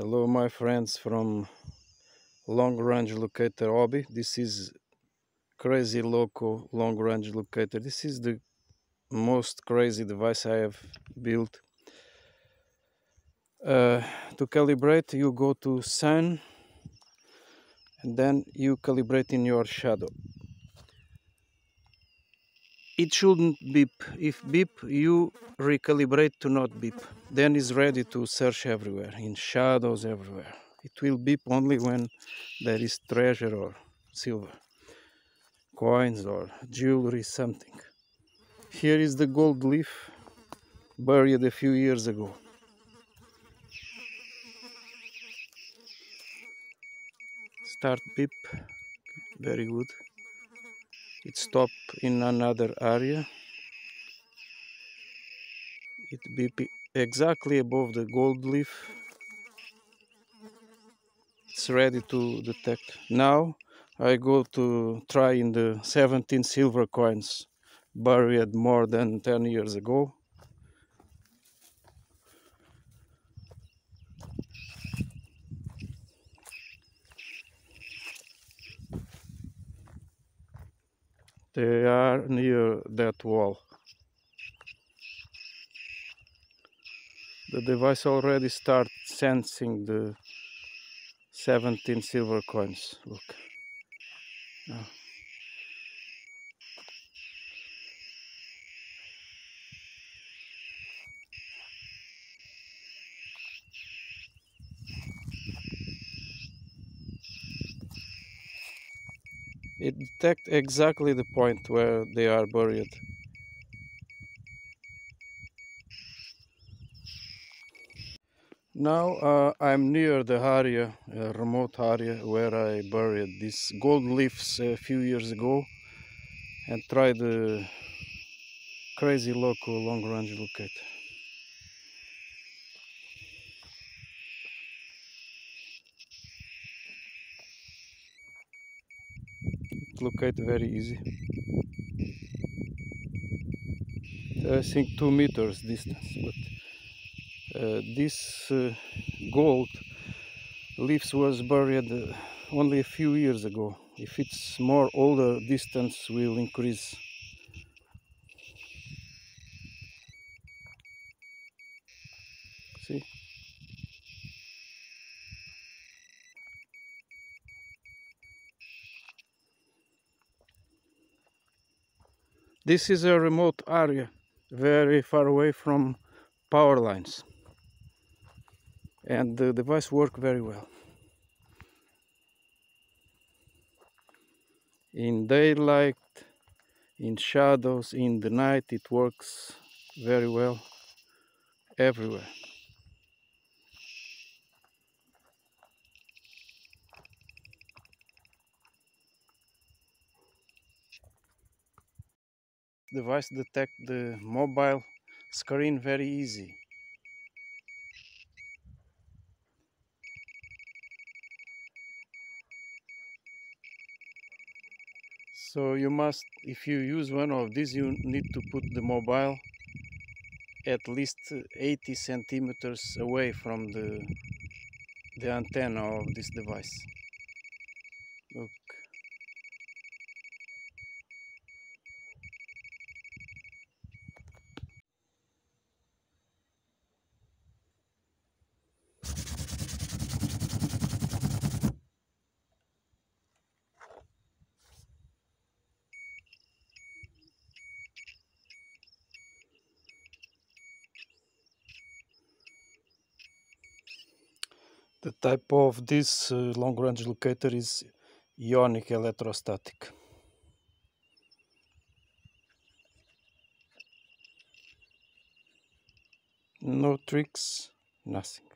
Hello my friends from long range locator hobby. This is crazy loco long range locator. This is the most crazy device I have built. Uh, to calibrate you go to sun and then you calibrate in your shadow it shouldn't beep. If beep, you recalibrate to not beep. Then it's ready to search everywhere, in shadows everywhere. It will beep only when there is treasure or silver, coins or jewelry, something. Here is the gold leaf buried a few years ago. Start beep, very good it stop in another area it be exactly above the gold leaf. It's ready to detect. Now I go to try in the 17 silver coins buried more than 10 years ago. They are near that wall. The device already starts sensing the 17 silver coins. Look. Now. It detects exactly the point where they are buried. Now uh, I'm near the area, remote area where I buried these gold leaves a few years ago and tried the crazy loco long range locator. locate very easy. I think two meters distance, but this uh, gold leaves was buried uh, only a few years ago. If it's more older, distance will increase. See? This is a remote area, very far away from power lines. And the device works very well. In daylight, in shadows, in the night, it works very well everywhere. device detect the mobile screen very easy. So you must, if you use one of these, you need to put the mobile at least 80 centimeters away from the, the antenna of this device. The type of this uh, long range locator is ionic electrostatic. No tricks, nothing.